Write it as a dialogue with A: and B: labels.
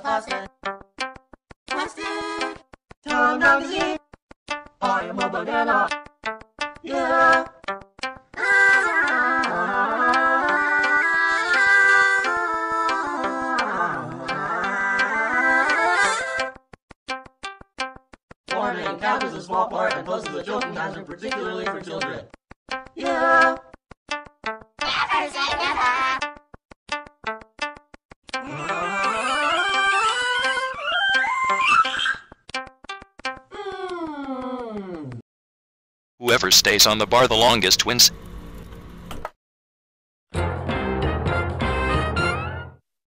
A: plastic. Plastic. Time magazine. I am a banana. Yeah. Warning, cap is a small part and poses a joking hazard, particularly for children.
B: Whoever stays on the bar the longest wins.